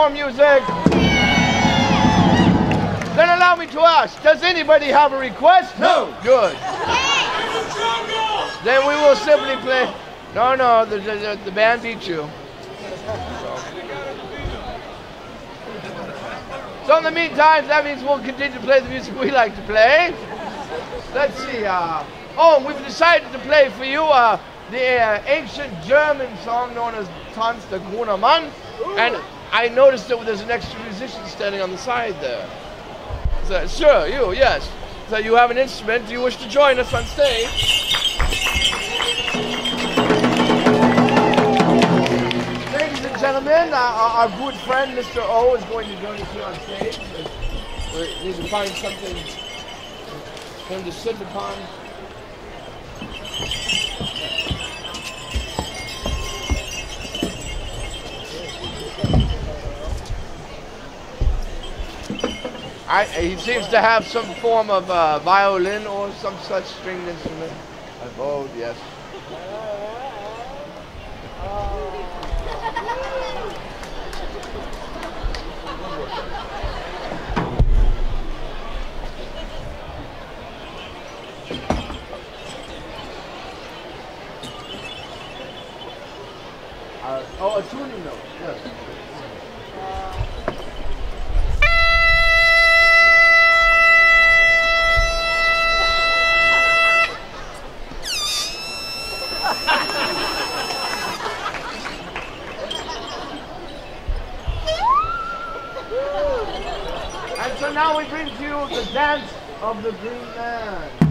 more music? Then allow me to ask, does anybody have a request? No. Good. Then we will simply play. No, no, the, the, the band beat you. So in the meantime, that means we'll continue to play the music we like to play. Let's see. Uh, oh, we've decided to play for you uh, the uh, ancient German song known as Tanz der Grüne Mann. And I noticed that there's an extra musician standing on the side there. So, sure, you, yes. So you have an instrument. Do you wish to join us on stage? Ladies and gentlemen, uh, our, our good friend Mr. O is going to join us here on stage. We need to find something for him to sit upon. I, he seems to have some form of uh, violin or some such stringed instrument. Oh, yes. Uh, oh, a tuning note, so now we bring to you the dance of the green man.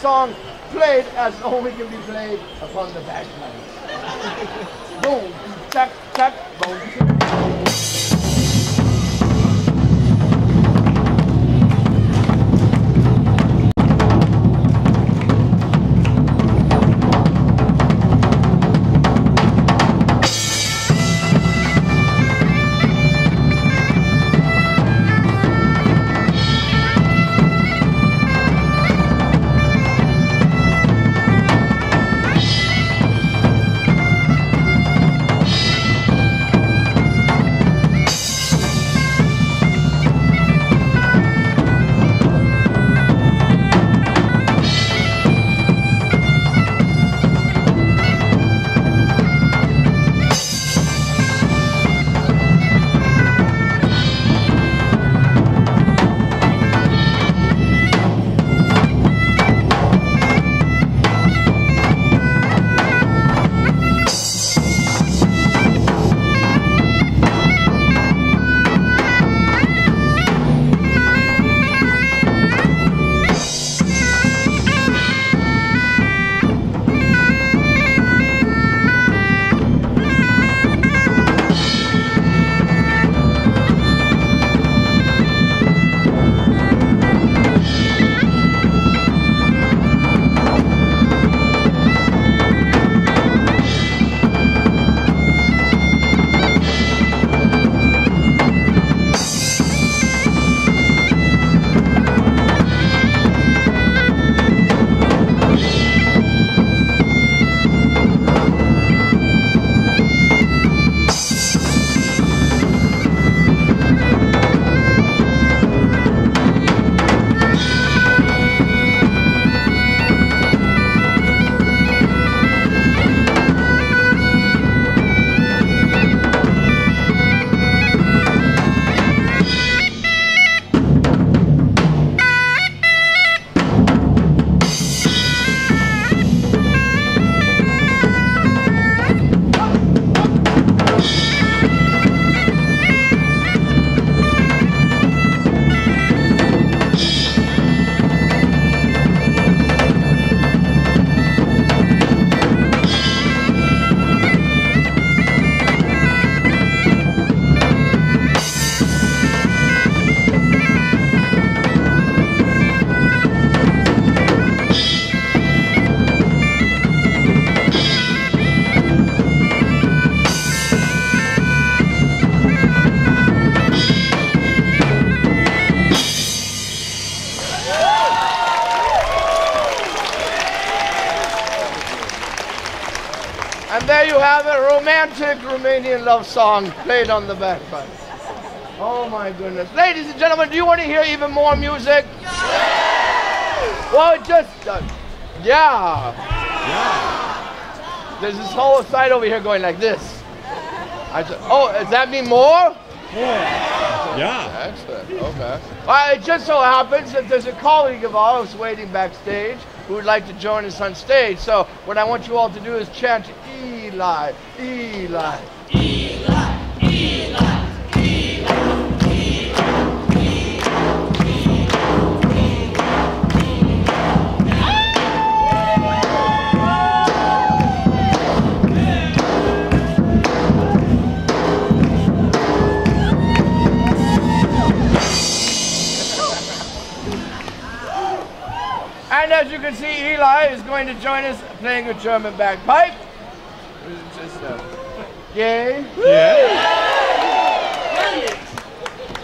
Song played as only can be played upon the bagpipes. boom, chuck, romantic Romanian love song played on the bagpipe. Oh my goodness. Ladies and gentlemen, do you want to hear even more music? Well, just, uh, yeah. There's this whole side over here going like this. I said, oh, does that mean more? Yeah. Excellent. Okay. Well, it just so happens that there's a colleague of ours waiting backstage who would like to join us on stage. So what I want you all to do is chant Eli, Eli. As you can see, Eli is going to join us playing a German bagpipe. It's Just, uh, yay.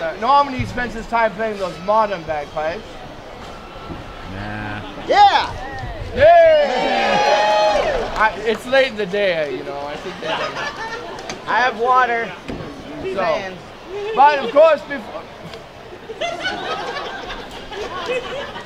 Uh, normally he spends his time playing those modern bagpipes. Nah. Yeah! Yay! I, it's late in the day, you know. I think that. I have water. So, but of course, before.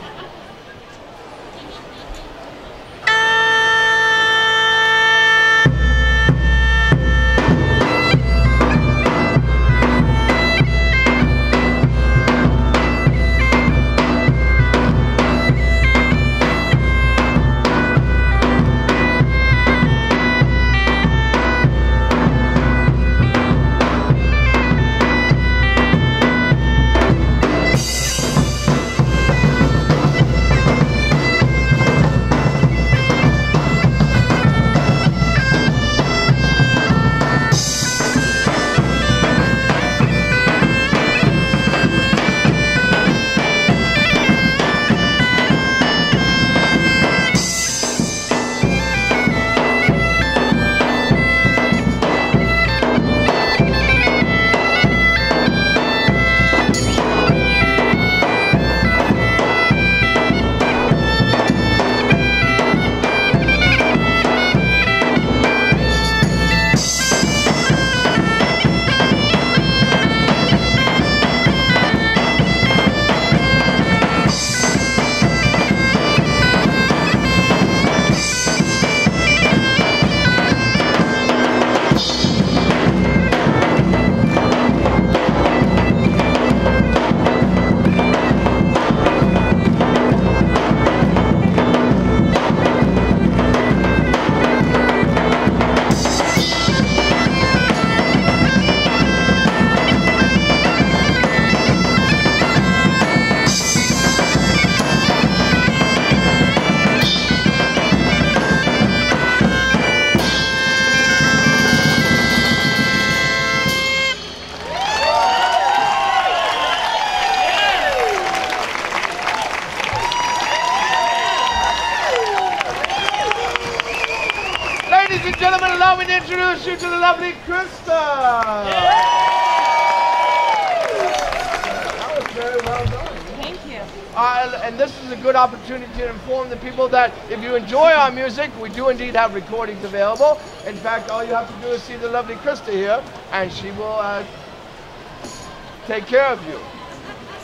do indeed have recordings available. In fact, all you have to do is see the lovely Krista here, and she will uh, take care of you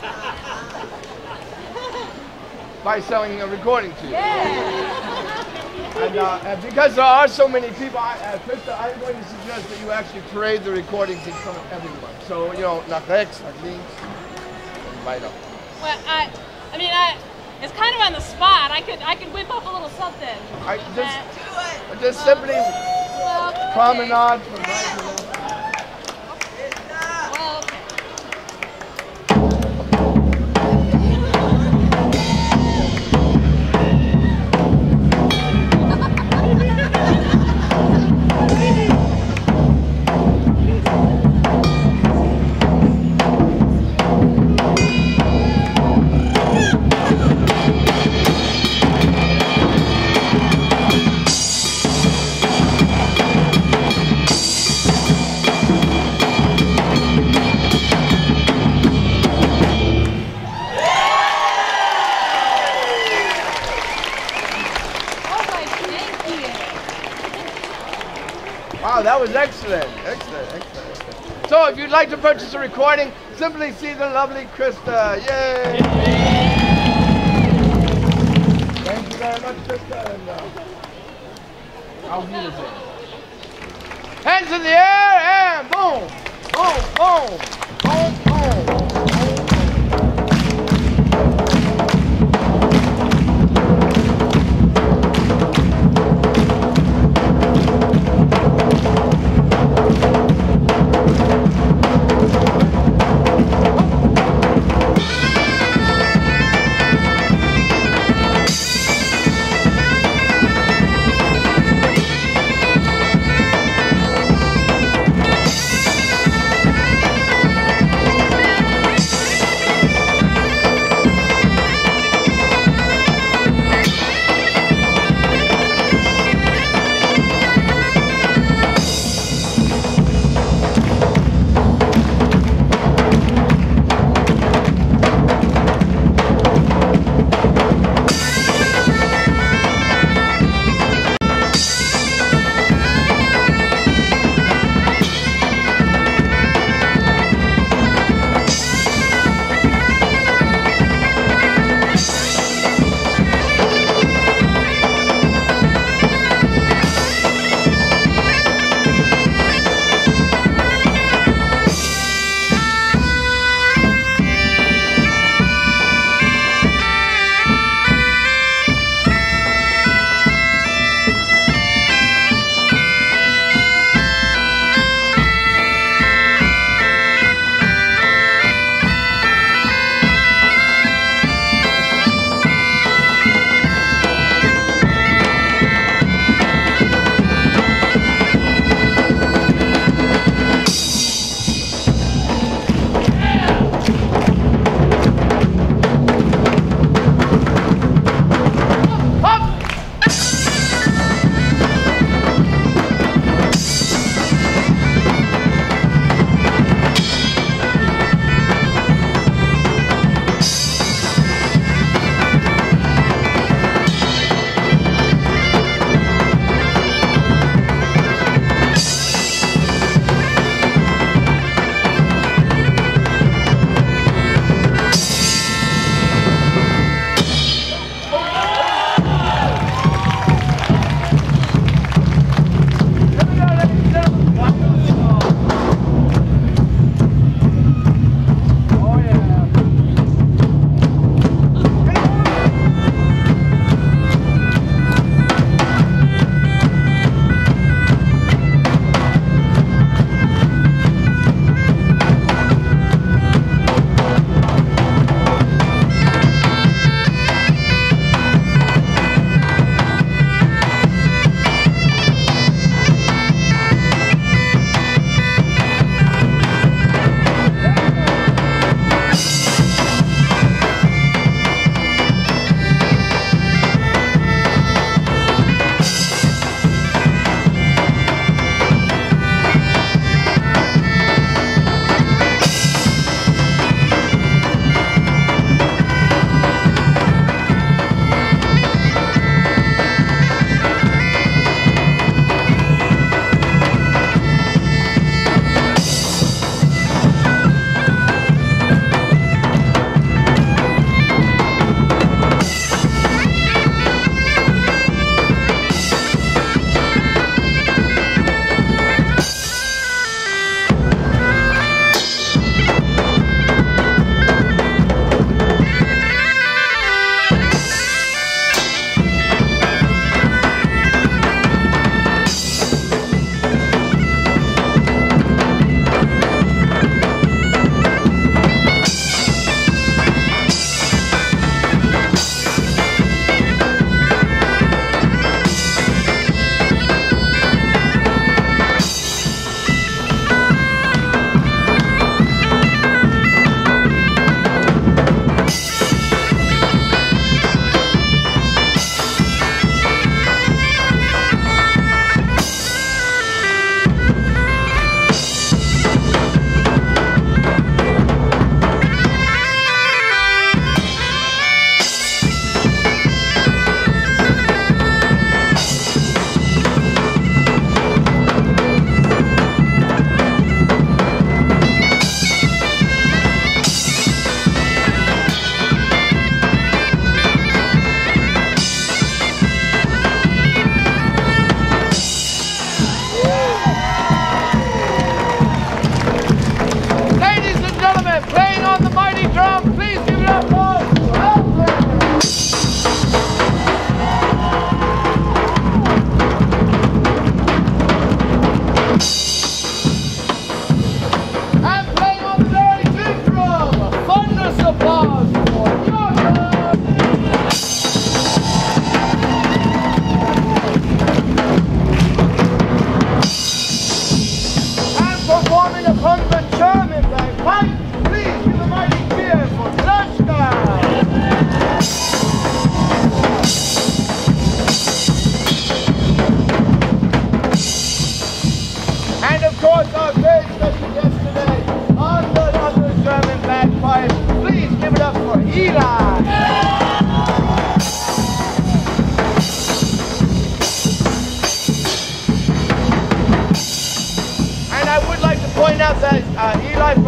by selling a recording to you. And, uh, and because there are so many people, I, uh, Krista, I'm going to suggest that you actually parade the recordings in front of everyone. So, you know, nach rechts, nach links, and right up. Well, I, I mean, I, it's kind of on the spot. I could, I could whip up a little something. I just, just simply well, okay. promenade from right to left. Like to purchase a recording, simply see the lovely Krista. Yay! Thank you very much, Krista. And, uh, auf Wiedersehen. Hands in the air and boom, boom, boom,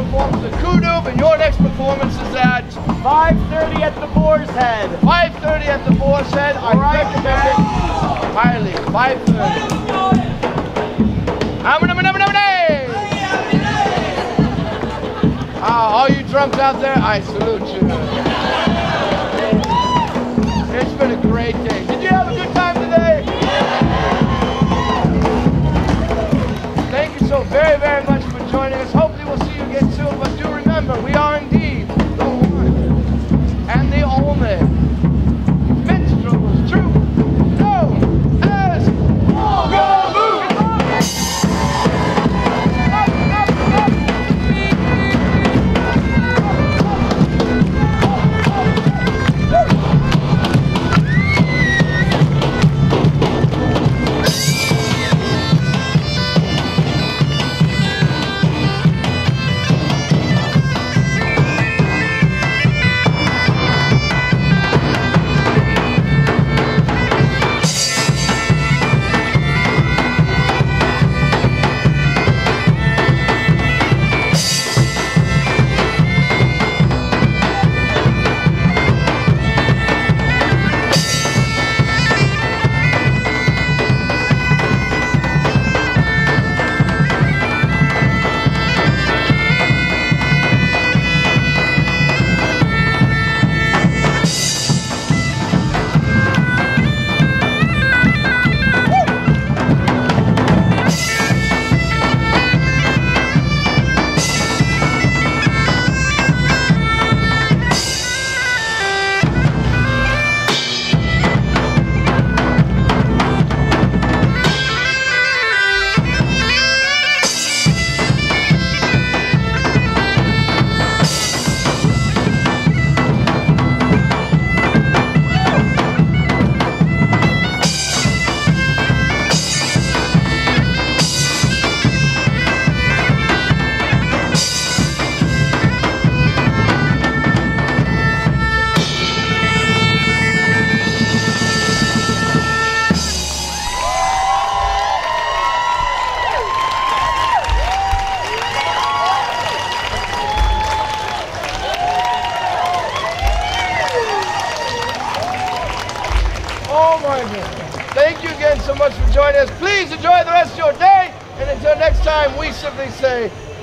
Performs the CuDubh, and your next performance is at 5.30 at the Boar's Head. 5.30 at the Boar's Head. I recommend it highly. 5.30. Uh, all you drunks out there, I salute you. It's been a great day. Did you have a good time remember, we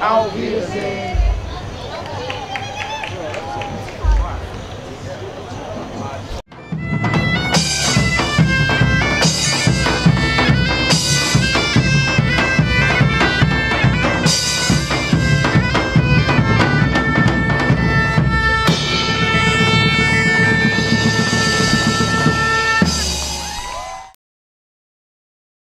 ao vivo.